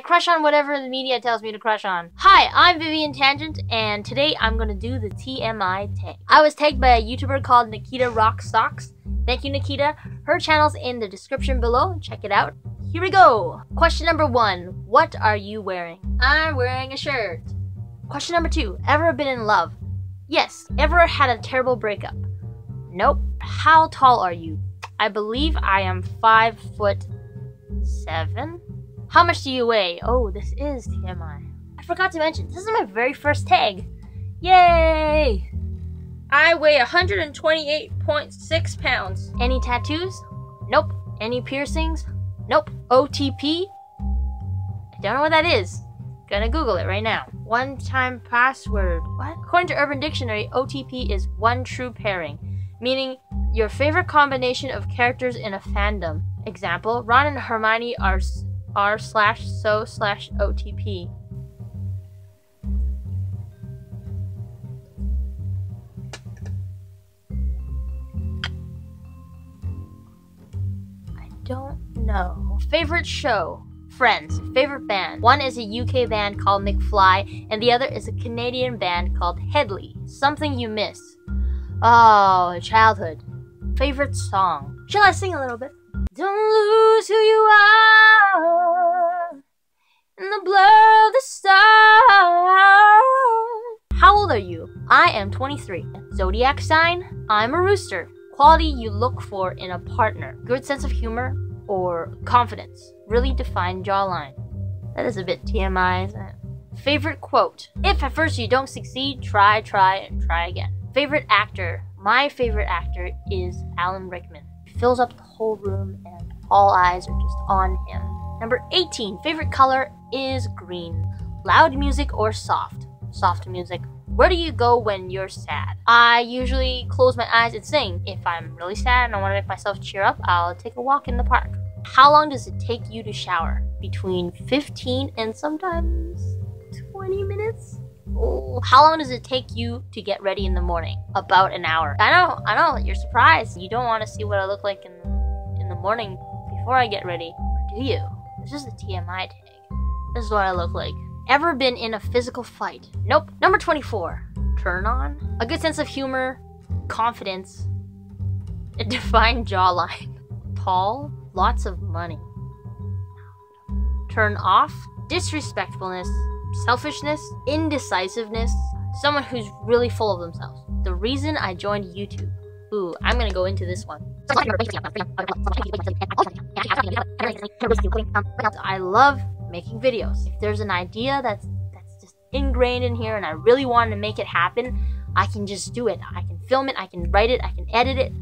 I crush on whatever the media tells me to crush on. Hi, I'm Vivian Tangent, and today I'm gonna do the TMI tag. I was tagged by a YouTuber called Nikita Roque Sox. Thank you, Nikita. Her channel's in the description below. Check it out. Here we go. Question number one What are you wearing? I'm wearing a shirt. Question number two Ever been in love? Yes. Ever had a terrible breakup? Nope. How tall are you? I believe I am five foot seven. How much do you weigh? Oh, this is TMI. I forgot to mention, this is my very first tag. Yay! I weigh 128.6 pounds. Any tattoos? Nope. Any piercings? Nope. OTP? I don't know what that is. Gonna Google it right now. One time password. What? According to Urban Dictionary, OTP is one true pairing, meaning your favorite combination of characters in a fandom. Example, Ron and Hermione are r slash so slash OTP. I don't know. Favorite show? Friends. Favorite band? One is a UK band called McFly, and the other is a Canadian band called Hedley. Something you miss. Oh, childhood. Favorite song? Shall I sing a little bit? Don't lose who you are in the blur of the stars. How old are you? I am 23. Zodiac sign? I'm a rooster. Quality you look for in a partner. Good sense of humor or confidence. Really defined jawline. That is a bit TMI, isn't it? Favorite quote? If at first you don't succeed, try, try, and try again. Favorite actor? My favorite actor is Alan Rickman. He fills up the whole room and all eyes are just on him. Number 18. Favorite color is green. Loud music or soft? Soft music. Where do you go when you're sad? I usually close my eyes and sing. If I'm really sad and I want to make myself cheer up, I'll take a walk in the park. How long does it take you to shower? Between 15 and sometimes 20 minutes? How long does it take you to get ready in the morning? About an hour. I know, I know, you're surprised. You don't want to see what I look like in, in the morning before I get ready. Or do you? This is the TMI tag. This is what I look like. Ever been in a physical fight? Nope. Number 24. Turn on. A good sense of humor, confidence, a defined jawline. Tall, lots of money. Turn off. Disrespectfulness, selfishness, indecisiveness, someone who's really full of themselves. The reason I joined YouTube. Ooh, I'm gonna go into this one. I love making videos. If there's an idea that's that's just ingrained in here and I really want to make it happen, I can just do it. I can film it, I can write it, I can edit it,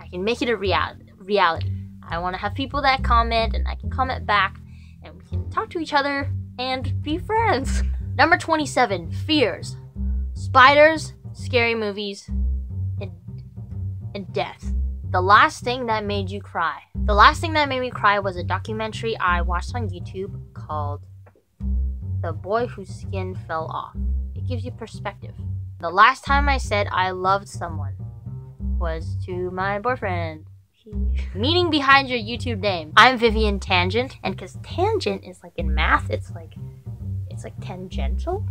I can make it a reality. reality. I want to have people that comment and I can comment back and we can talk to each other and be friends. Number 27, fears. Spiders, scary movies, and, and death. The last thing that made you cry. The last thing that made me cry was a documentary I watched on YouTube called The Boy Whose Skin Fell Off. It gives you perspective. The last time I said I loved someone was to my boyfriend. Meaning behind your YouTube name. I'm Vivian Tangent, and because tangent is like in math, it's like it's like tangential.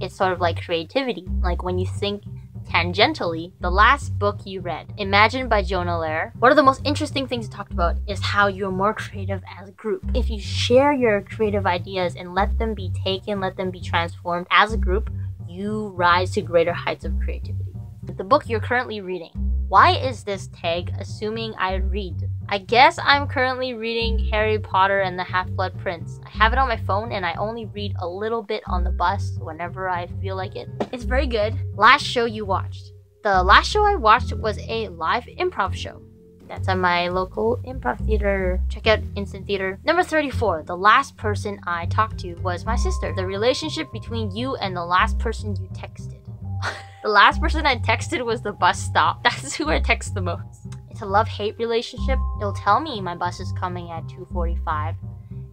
It's sort of like creativity. Like when you think tangentially, the last book you read, Imagine by Jonah Lehrer. One of the most interesting things to talk about is how you're more creative as a group. If you share your creative ideas and let them be taken, let them be transformed as a group, you rise to greater heights of creativity. The book you're currently reading. Why is this tag assuming I read? I guess I'm currently reading Harry Potter and the Half Blood Prince. I have it on my phone and I only read a little bit on the bus whenever I feel like it. It's very good. Last show you watched. The last show I watched was a live improv show. That's at my local improv theater. Check out Instant Theater. Number 34. The last person I talked to was my sister. The relationship between you and the last person you texted. the last person I texted was the bus stop. That's who I text the most. It's a love-hate relationship. It'll tell me my bus is coming at 2:45,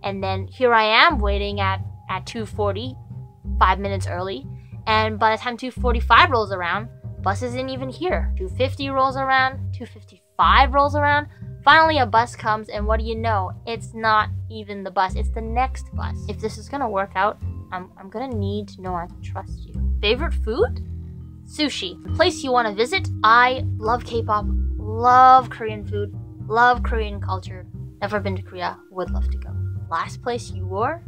and then here I am waiting at at 2:40, five minutes early, and by the time 2:45 rolls around, bus isn't even here. 2:50 rolls around, 2:55 rolls around, Finally, a bus comes, and what do you know? It's not even the bus, it's the next bus. If this is gonna work out, I'm, I'm gonna need to know I can trust you. Favorite food? Sushi. Place you wanna visit? I love K pop, love Korean food, love Korean culture. Never been to Korea, would love to go. Last place you were?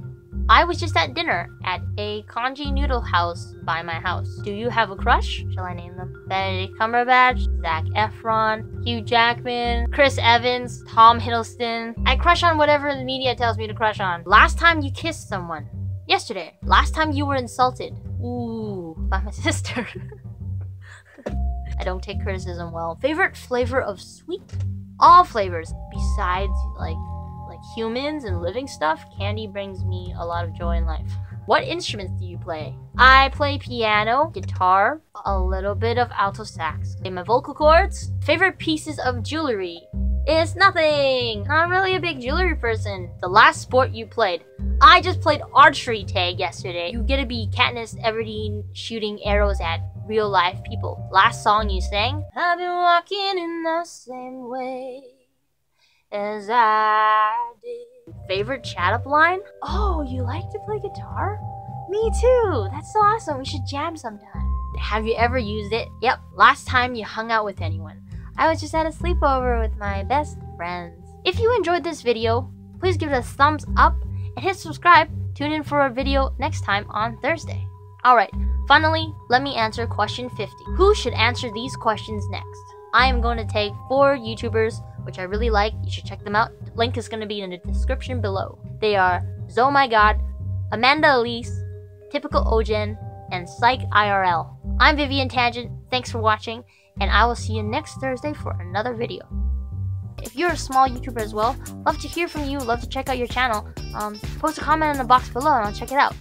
I was just at dinner at a kanji noodle house by my house. Do you have a crush? Shall I name them? Benedict Cumberbatch, Zac Efron, Hugh Jackman, Chris Evans, Tom Hiddleston. I crush on whatever the media tells me to crush on. Last time you kissed someone? Yesterday. Last time you were insulted? Ooh, by my sister. I don't take criticism well. Favorite flavor of sweet? All flavors besides like like humans and living stuff, candy brings me a lot of joy in life. What instruments do you play? I play piano, guitar, a little bit of alto sax. Okay, my vocal cords. Favorite pieces of jewelry is nothing. Not really a big jewelry person. The last sport you played. I just played archery tag yesterday. You get to be Katniss Everdeen shooting arrows at real life people. Last song you sang? I've been walking in the same way as I did. Favorite chat up line? Oh, you like to play guitar? Me too. That's so awesome. We should jam sometime. Have you ever used it? Yep. Last time you hung out with anyone. I was just at a sleepover with my best friends. If you enjoyed this video, please give it a thumbs up and hit subscribe. Tune in for a video next time on Thursday. Alright, finally, let me answer question 50. Who should answer these questions next? I am going to take four YouTubers which I really like. You should check them out. Link is going to be in the description below. They are Zohmaigawdd, Amanda Elise, Typical Ojen, and Psych IRL. I'm Vivian Tangent. Thanks for watching, and I will see you next Thursday for another video. If you're a small YouTuber as well, love to hear from you, love to check out your channel. Um, post a comment in the box below and I'll check it out.